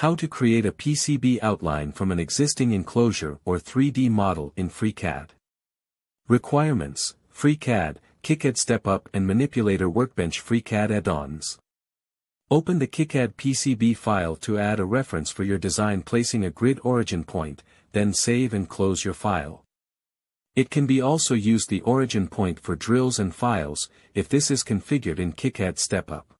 How to create a PCB outline from an existing enclosure or 3D model in FreeCAD. Requirements, FreeCAD, KiCad Step-Up and Manipulator Workbench FreeCAD add-ons. Open the KiCad PCB file to add a reference for your design placing a grid origin point, then save and close your file. It can be also used the origin point for drills and files, if this is configured in KiCad Step-Up.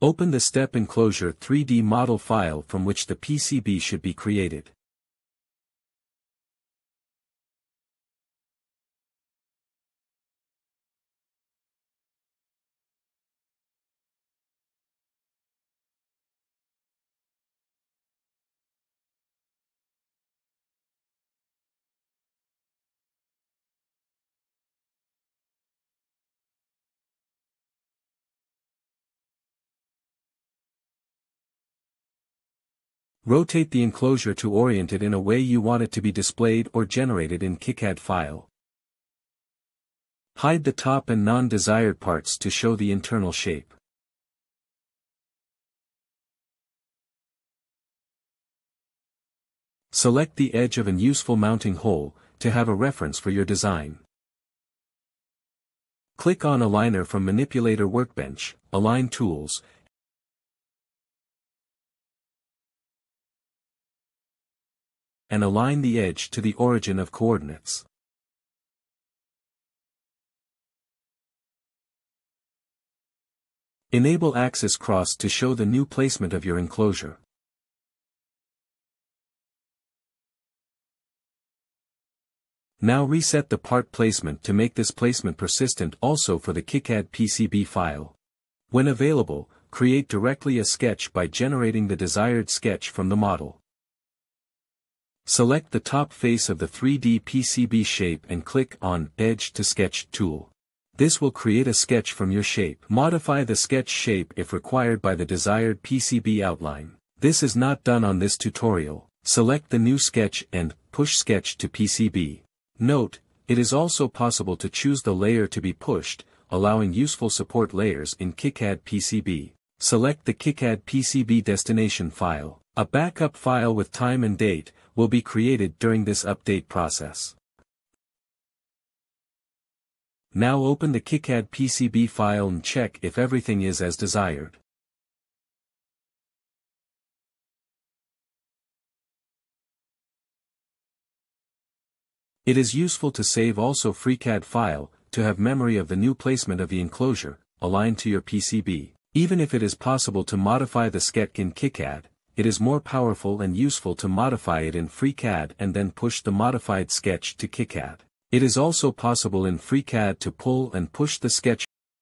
Open the step enclosure 3D model file from which the PCB should be created. Rotate the enclosure to orient it in a way you want it to be displayed or generated in KiCad file. Hide the top and non-desired parts to show the internal shape. Select the edge of an useful mounting hole, to have a reference for your design. Click on Aligner from Manipulator Workbench, Align Tools, and align the edge to the origin of coordinates. Enable Axis Cross to show the new placement of your enclosure. Now reset the part placement to make this placement persistent also for the KiCad PCB file. When available, create directly a sketch by generating the desired sketch from the model. Select the top face of the 3D PCB shape and click on Edge to Sketch tool. This will create a sketch from your shape. Modify the sketch shape if required by the desired PCB outline. This is not done on this tutorial. Select the new sketch and Push Sketch to PCB. Note, it is also possible to choose the layer to be pushed, allowing useful support layers in KiCad PCB. Select the KiCad PCB destination file. A backup file with time and date, will be created during this update process. Now open the KiCad PCB file and check if everything is as desired. It is useful to save also FreeCAD file, to have memory of the new placement of the enclosure, aligned to your PCB. Even if it is possible to modify the sketch in KiCad, it is more powerful and useful to modify it in FreeCAD and then push the modified sketch to KiCad. It is also possible in FreeCAD to pull and push the sketch